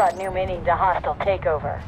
Brought new meaning to hostile takeover.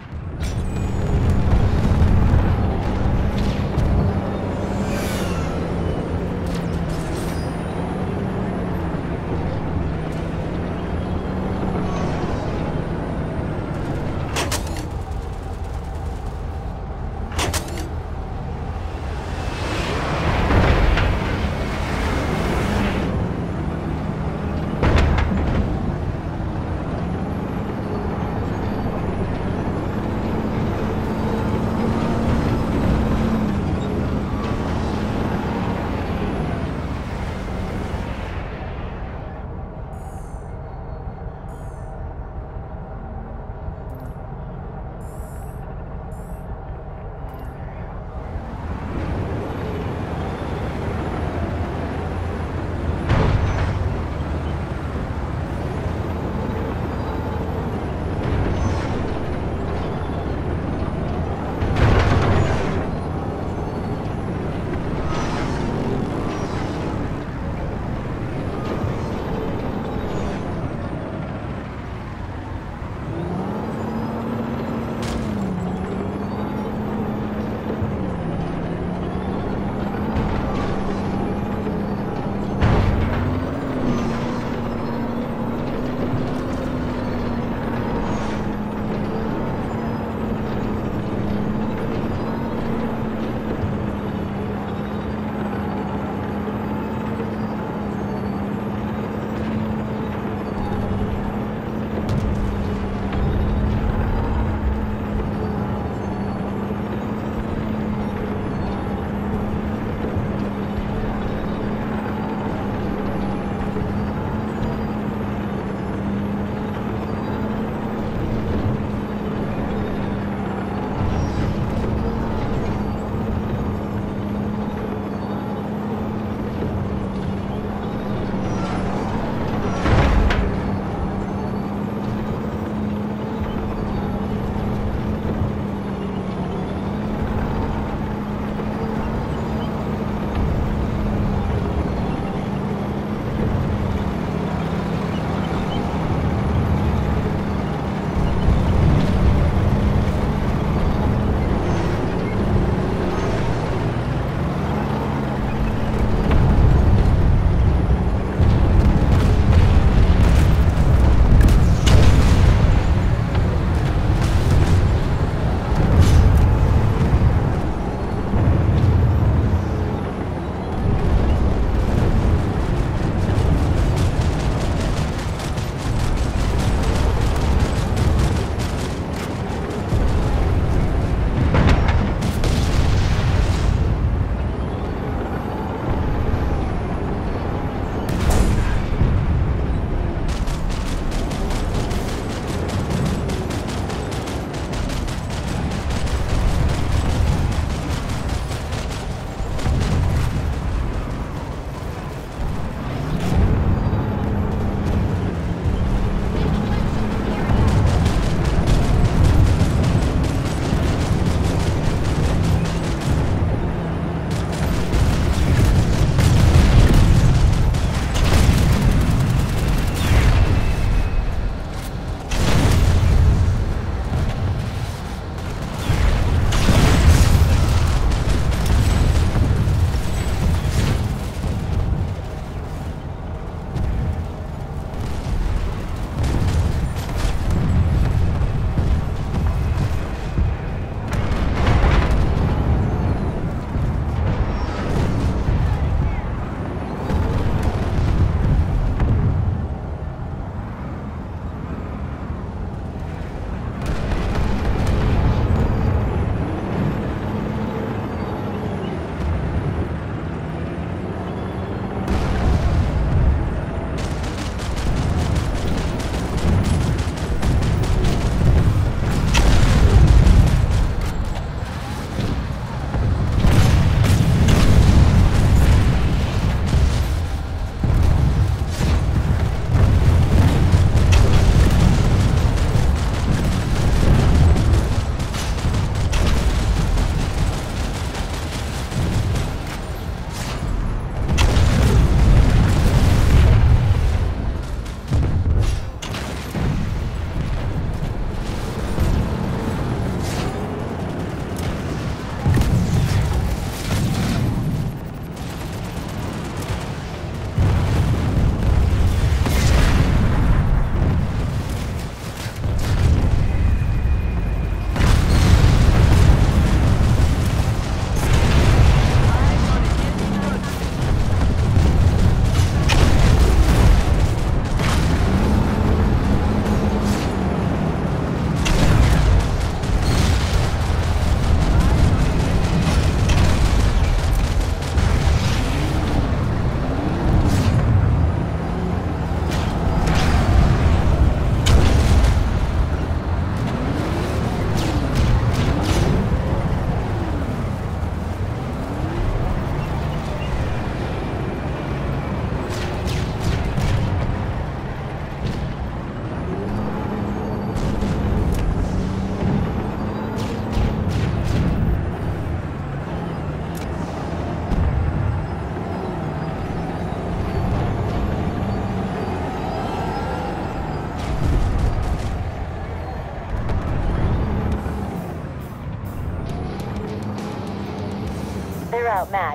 Outmatched.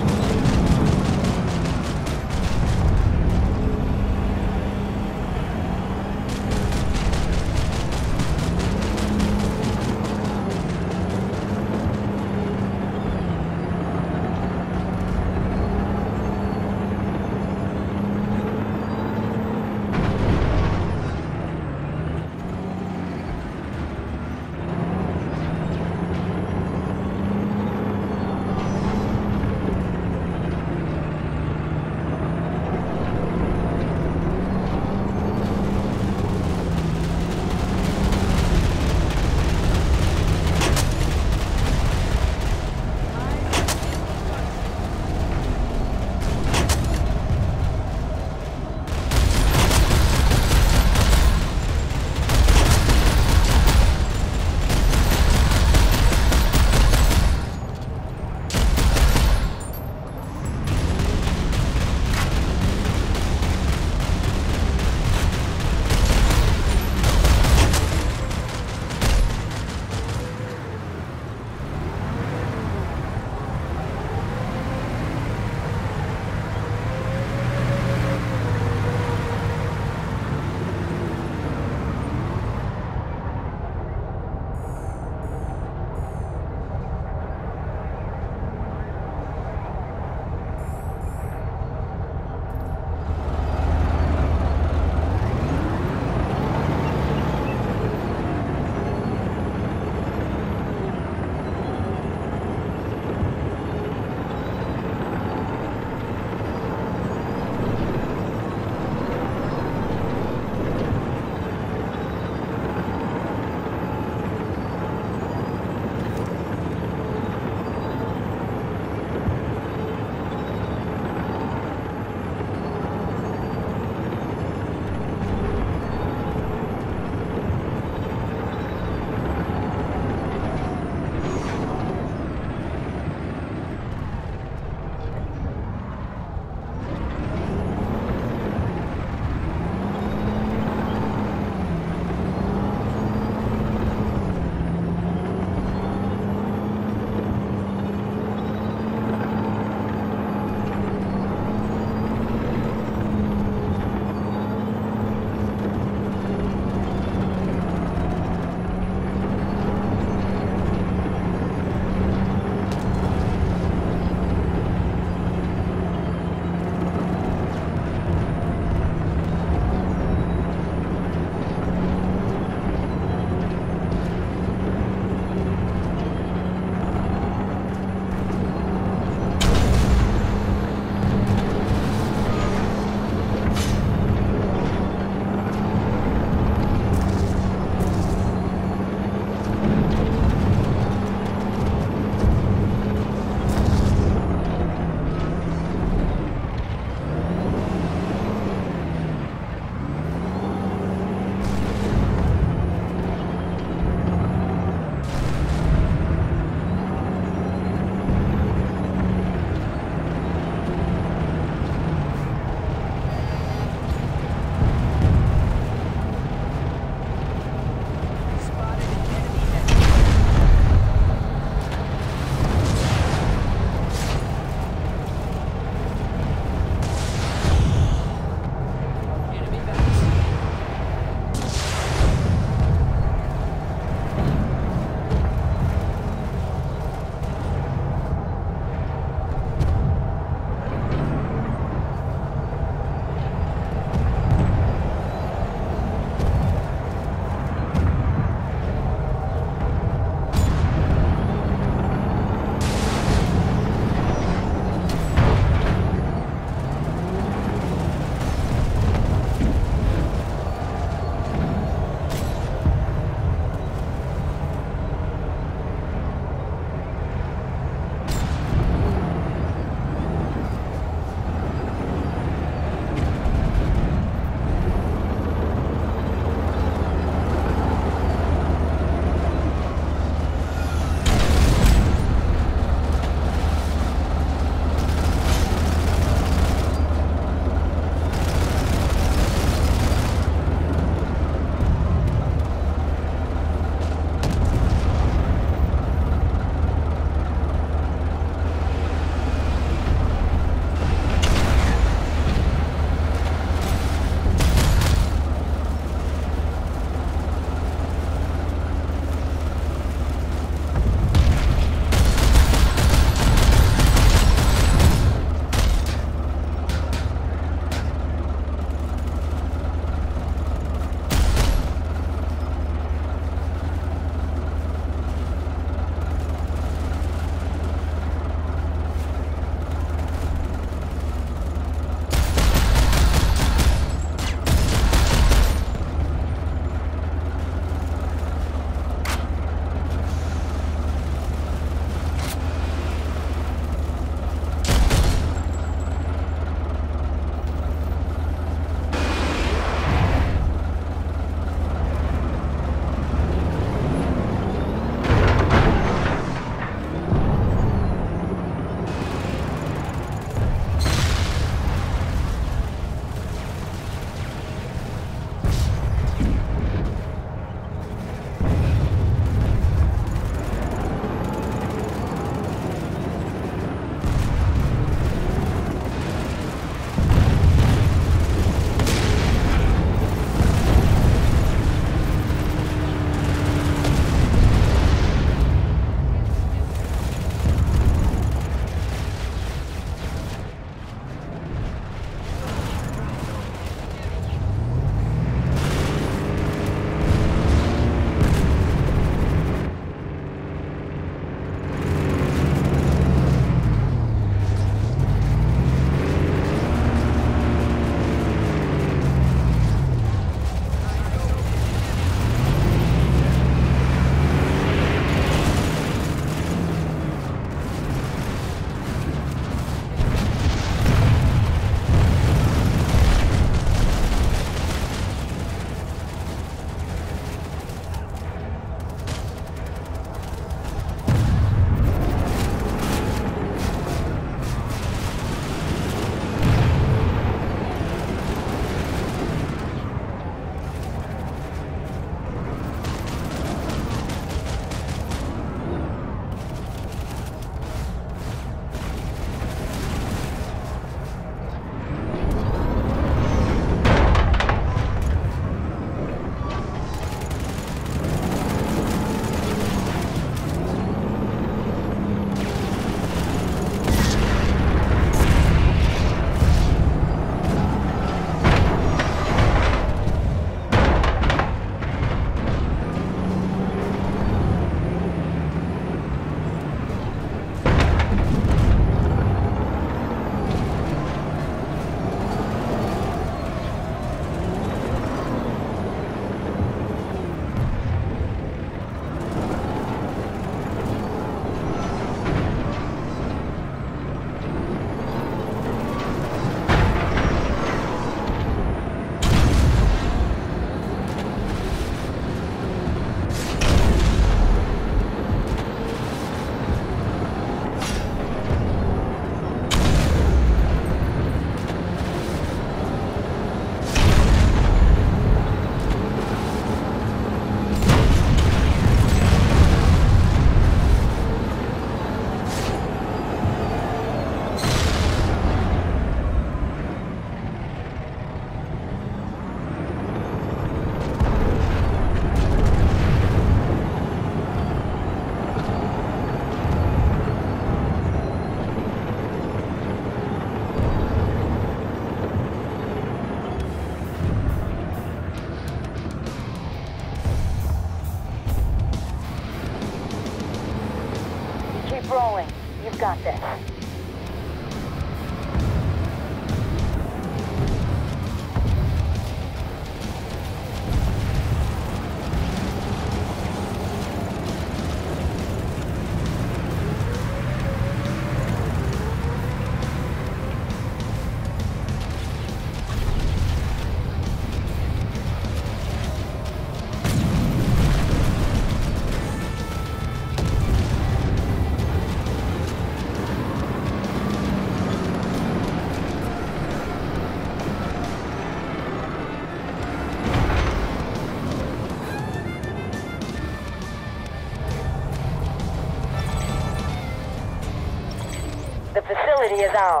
他就是我。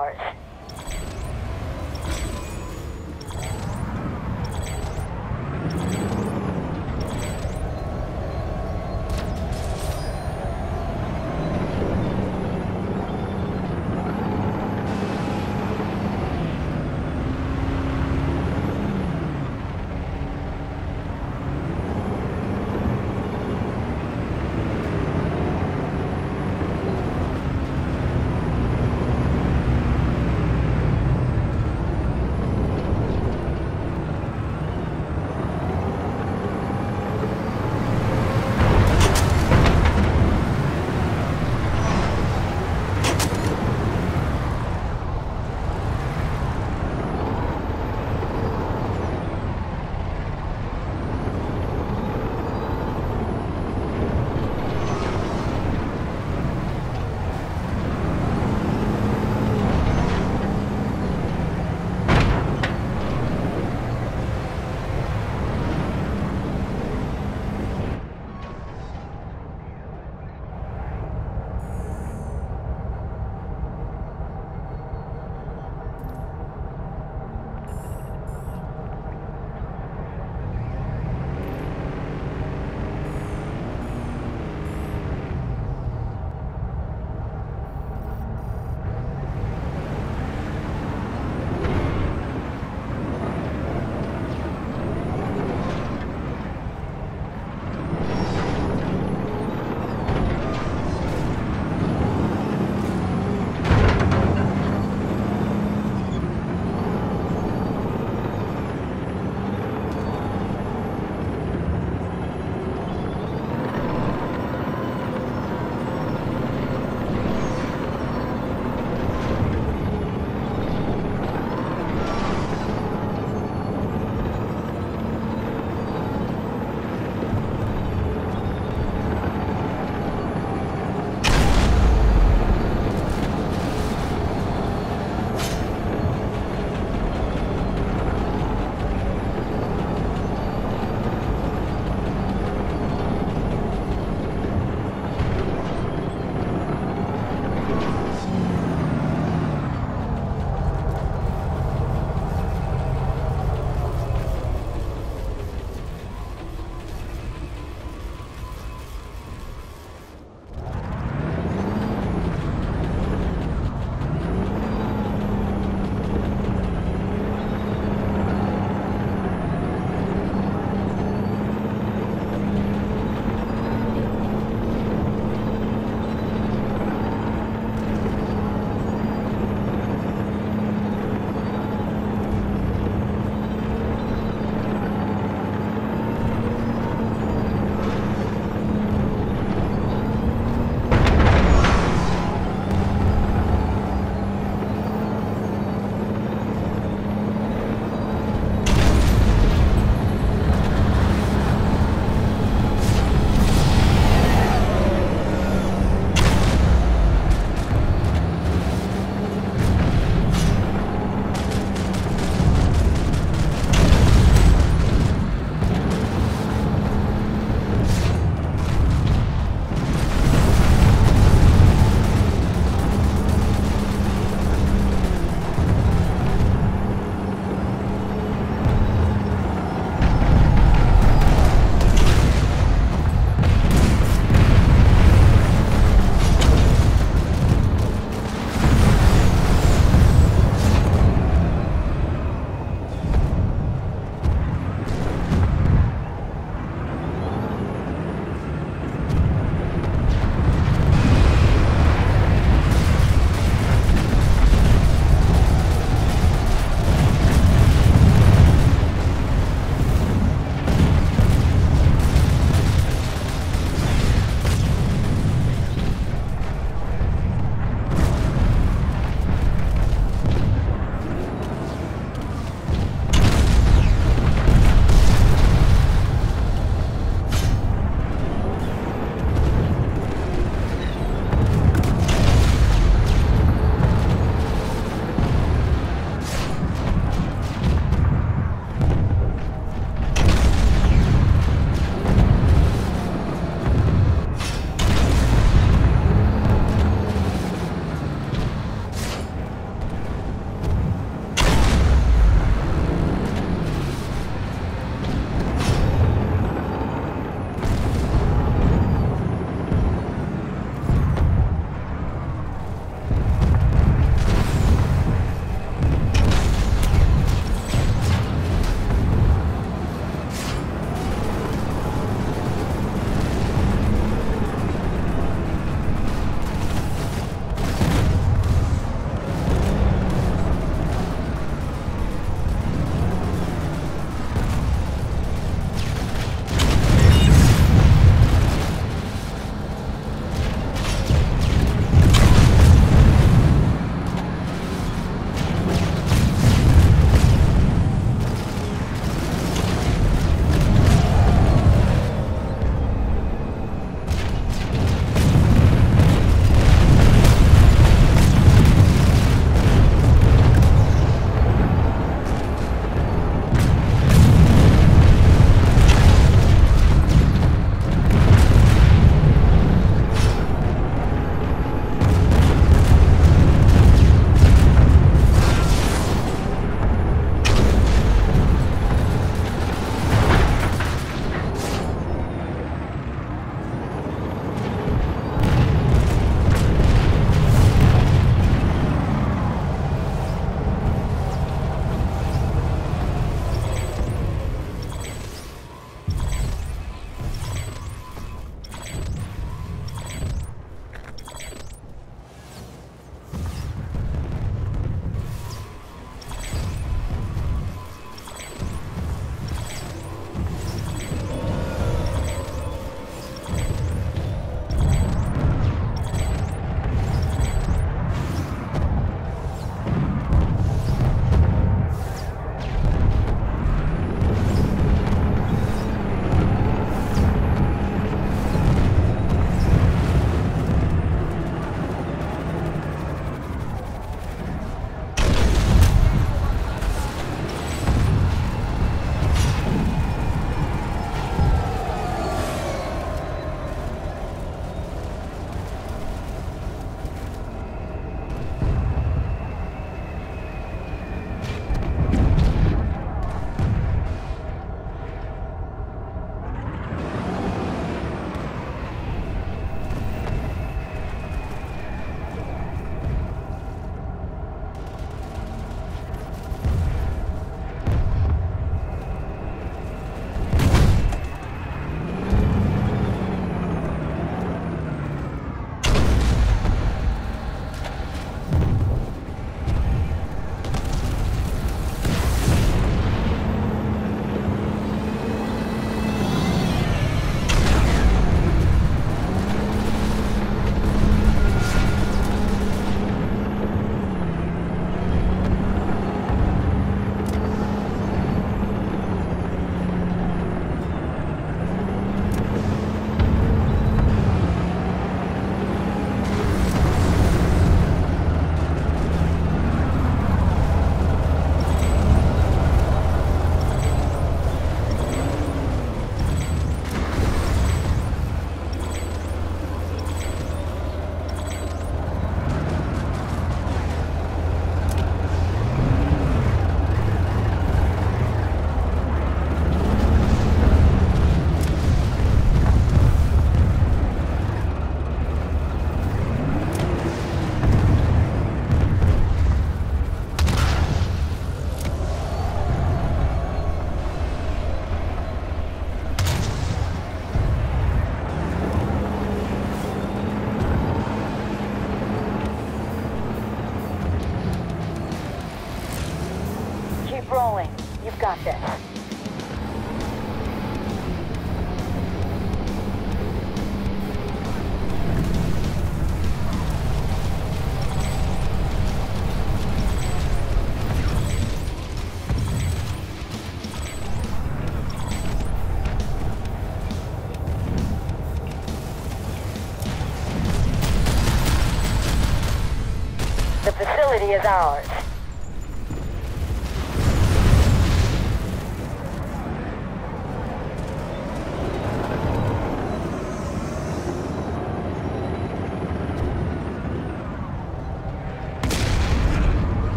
Iya,